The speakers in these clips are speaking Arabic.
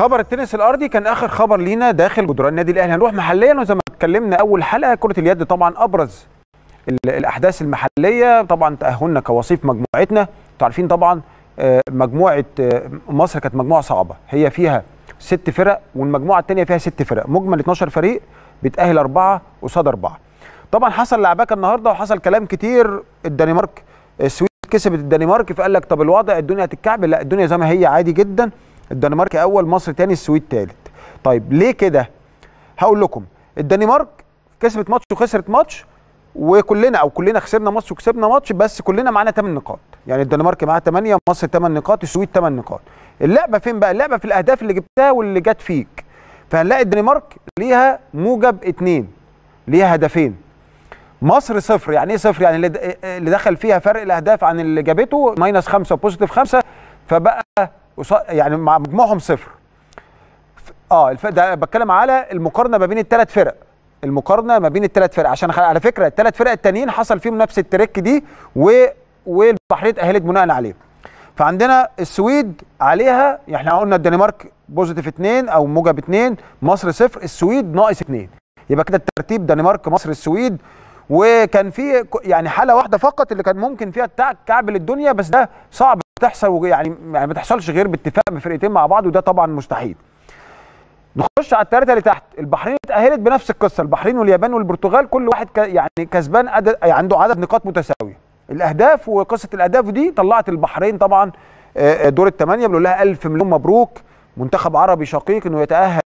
خبر التنس الأرضي كان آخر خبر لينا داخل جدران النادي الأهلي. هنروح محليا وزي ما اتكلمنا أول حلقة كرة اليد طبعا أبرز ال- الأحداث المحلية. طبعا تأهلنا كوصيف مجموعتنا. عارفين طبعا آه، مجموعة آه، مصر كانت مجموعة صعبة. هي فيها ست فرق والمجموعة الثانية فيها ست فرق. مجمل 12 فريق بيتأهل أربعة قصاد أربعة. طبعا حصل لعباك النهارده وحصل كلام كتير. الدنمارك السويد كسبت الدنمارك فقال لك طب الوضع الدنيا هتتكعبل. لا الدنيا زي ما هي عادي جدا. الدنمارك أول مصر تاني السويد تالت. طيب ليه كده؟ هقول لكم الدنمارك كسبت ماتش وخسرت ماتش وكلنا أو كلنا خسرنا ماتش وكسبنا ماتش بس كلنا معانا 8 نقاط. يعني الدنمارك معاها 8 مصر 8 نقاط السويد 8 نقاط. اللعبة فين بقى؟ اللعبة في الأهداف اللي جبتها واللي جت فيك. فهنلاقي الدنمارك ليها موجب اتنين ليها هدفين. مصر صفر. يعني إيه صفر؟ يعني اللي دخل فيها فرق الأهداف عن اللي جابته minus خمسة و positive خمسة. فبقى قصا- يعني مع مجموعهم صفر. آه الف- ده بتكلم على المقارنة ما بين الثلاث فرق. المقارنة ما بين الثلاث فرق. عشان على فكرة الثلاث فرق التانيين حصل فيهم نفس ال trick دي و والبحرين اتأهلت بناء عليه. فعندنا السويد عليها يعني إحنا قلنا الدنمارك positive 2 أو موجب 2 مصر صفر السويد ناقص 2 يبقى كده الترتيب دنمارك مصر السويد. وكان في يعني حالة واحدة فقط اللي كان ممكن فيها تع- كعبل الدنيا بس ده صعب تحصل يعني يعني ما تحصلش غير باتفاق من فرقتين مع بعض وده طبعا مستحيل. نخش على الثلاثه اللي تحت. البحرين اتأهلت بنفس القصة. البحرين واليابان والبرتغال كل واحد ك يعني كسبان عدد يعني عنده عدد نقاط متساويه الأهداف وقصة الأهداف دي طلعت البحرين طبعا آه، دور الثمانيه بنقول لها ألف مليون مبروك. منتخب عربي شقيق إنه يتأهل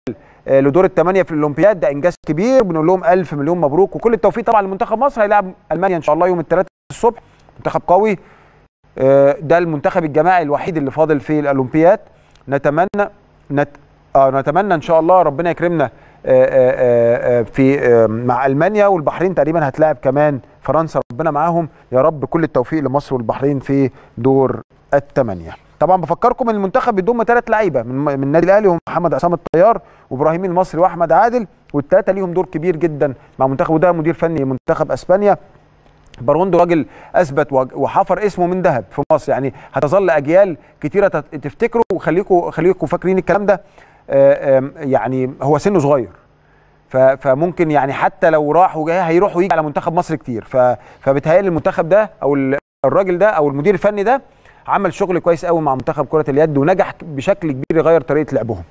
آه، لدور الثمانيه في الأولمبياد. ده إنجاز كبير. بنقول لهم ألف مليون مبروك. وكل التوفيق طبعا لمنتخب مصر. هيلاعب ألمانيا إن شاء الله يوم الثلاثاء الصبح. منتخب قوي. آه، ده المنتخب الجماعي الوحيد اللي فاضل في الأولمبياد. نتمنى نت... آه نتمنى إن شاء الله ربنا يكرمنا آه، آه، آه، في آه، مع ألمانيا. والبحرين تقريبا هتلاعب كمان فرنسا. ربنا معاهم. يا رب كل التوفيق لمصر والبحرين في دور الثمانيه طبعا بفكركم إن المنتخب بيضم ثلاث لعيبة من النادي الأهلي هم محمد عصام الطيار وإبراهيم المصري وأحمد عادل. والثلاثه ليهم دور كبير جدا مع منتخب وده مدير فني منتخب أسبانيا. باروندو راجل أثبت وحفر اسمه من ذهب في مصر. يعني هتظل أجيال كتيرة تفتكروا وخليكم خليكم فاكرين الكلام ده. آه، يعني هو سنه صغير. فممكن يعني حتى لو راح وجاي هيروح ويجي على منتخب مصر كتير. ف- فبيتهيألي المنتخب ده أو ال- الراجل ده أو المدير الفني ده عمل شغل كويس قوي مع منتخب كرة اليد ونجح بشكل كبير يغير طريقة لعبهم.